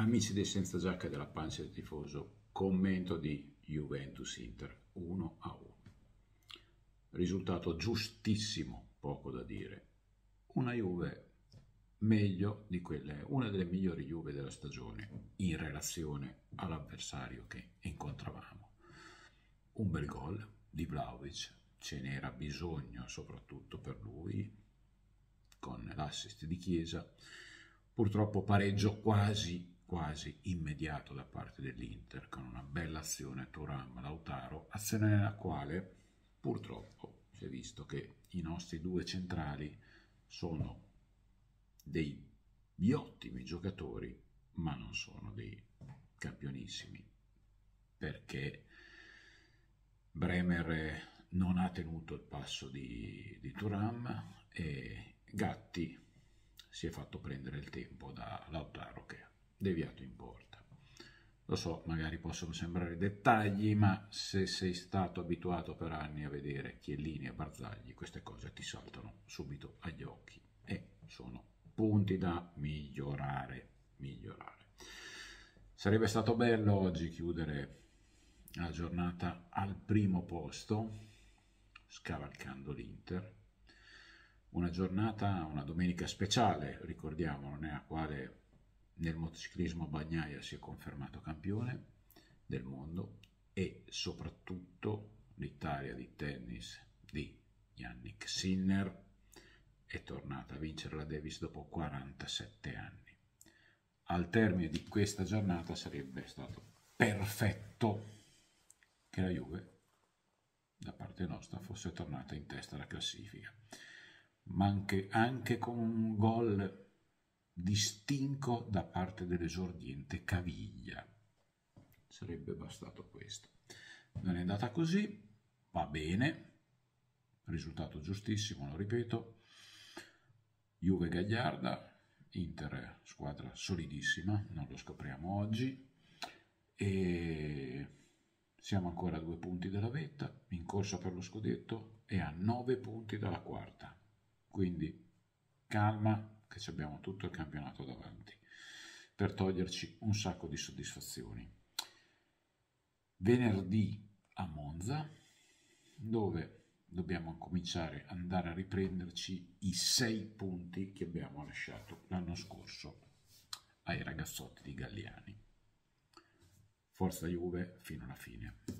Amici dei senza giacca della pancia del tifoso, commento di Juventus Inter 1 a 1. Risultato giustissimo, poco da dire. Una Juve meglio di quelle, una delle migliori Juve della stagione in relazione all'avversario che incontravamo. Un bel gol di Vlaovic, ce n'era bisogno soprattutto per lui, con l'assist di Chiesa. Purtroppo pareggio quasi quasi immediato da parte dell'Inter con una bella azione Turam-Lautaro, azione nella quale purtroppo si è visto che i nostri due centrali sono degli ottimi giocatori ma non sono dei campionissimi. Perché Bremer non ha tenuto il passo di, di Turam e Gatti si è fatto prendere il tempo da Lautaro che deviato in porta. Lo so, magari possono sembrare dettagli, ma se sei stato abituato per anni a vedere Chiellini e Barzagli, queste cose ti saltano subito agli occhi e sono punti da migliorare, migliorare. Sarebbe stato bello oggi chiudere la giornata al primo posto, scavalcando l'Inter. Una giornata, una domenica speciale, ricordiamo, nella quale nel motociclismo Bagnaia si è confermato campione del mondo e soprattutto l'Italia di tennis di Yannick Sinner è tornata a vincere la Davis dopo 47 anni. Al termine di questa giornata sarebbe stato perfetto che la Juve da parte nostra fosse tornata in testa alla classifica, ma anche, anche con un gol distinco da parte dell'esordiente Caviglia. Sarebbe bastato questo. Non è andata così, va bene, risultato giustissimo, lo ripeto. Juve Gagliarda, Inter squadra solidissima, non lo scopriamo oggi. E siamo ancora a due punti dalla vetta, in corsa per lo scudetto e a nove punti dalla quarta. Quindi calma, che abbiamo tutto il campionato davanti per toglierci un sacco di soddisfazioni. Venerdì a Monza, dove dobbiamo cominciare ad andare a riprenderci i sei punti che abbiamo lasciato l'anno scorso ai ragazzotti di Galliani. Forza Juve fino alla fine.